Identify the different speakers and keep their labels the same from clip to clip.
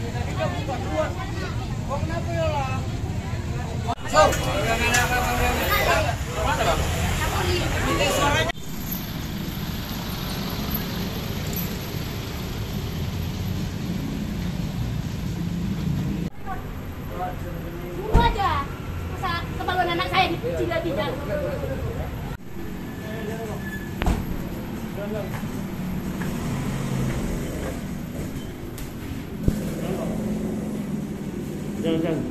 Speaker 1: lagi tadi buka dua ada apa-apa.
Speaker 2: Jangan, jangan.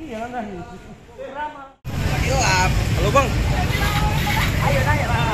Speaker 2: Iya, nah.
Speaker 3: Halo bang.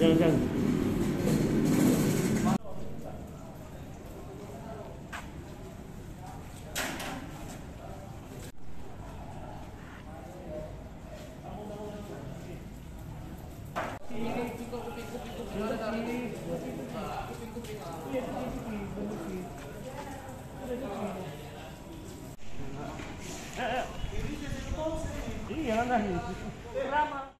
Speaker 2: Jangan, jangan. Iya, nah.